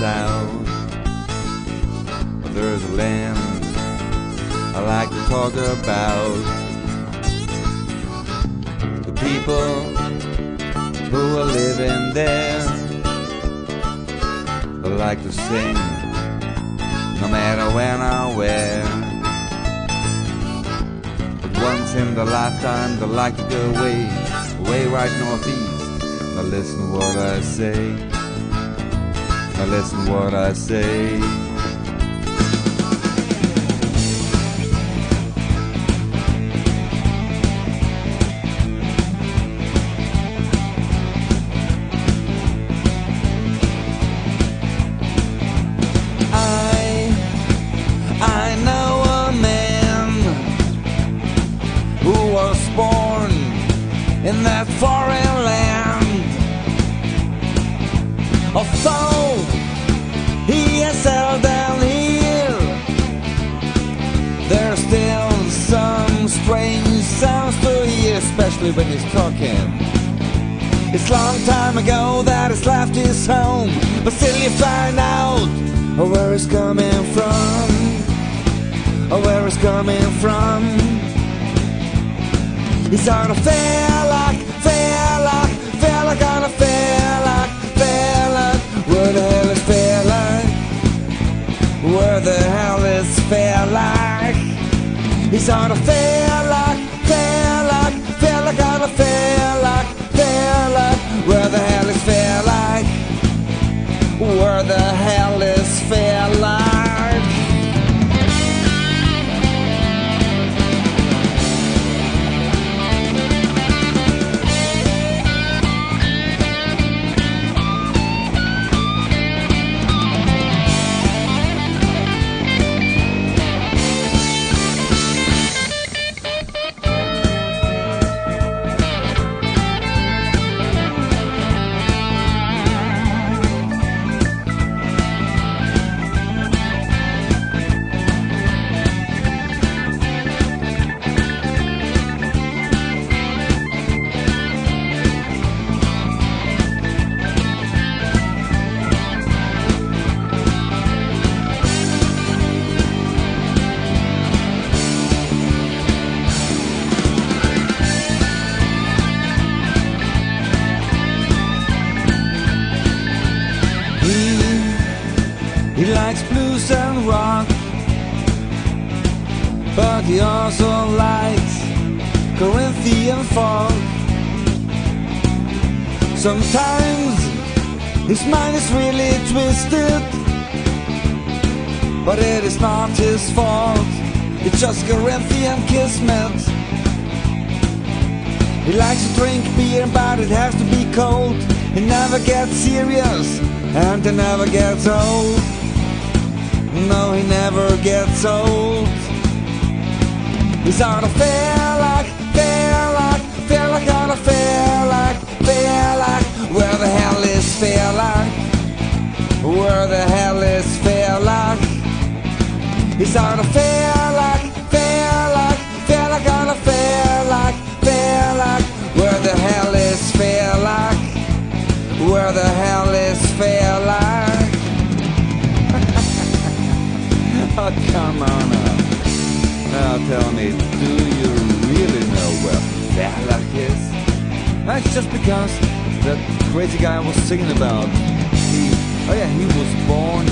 But there's a land I like to talk about. The people who are living there. I like to sing no matter when or where. But once in the lifetime, they like to go away, away right northeast. Now listen to what I say. Now listen what I say. I I know a man who was born in that foreign especially when he's talking. It's long time ago that he's left his home, but still you find out where he's coming from, oh, where he's coming from. He's on a Ferlach, fair like, Ferlach on a Ferlach, fair like. Where the hell is Ferlach? Where the hell is Ferlach? He's on a fair likes blues and rock, but he also likes Carinthian folk. Sometimes his mind is really twisted, but it is not his fault. It's just Carinthian kismet. He likes to drink beer, but it has to be cold. He never gets serious, and he never gets old. No, he never gets old. He's on a Ferlach, fair like, Ferlach on a Ferlach, fair like. Where the hell is Ferlach? Where the hell is Ferlach? He's on a fair like, Ferlach, fair like on a Ferlach, fair like. Where the hell is Ferlach? Where the hell is Ferlach? Come on now. Now tell me, do you really know where like is? That's just because that crazy guy I was singing about, he, oh yeah, he was born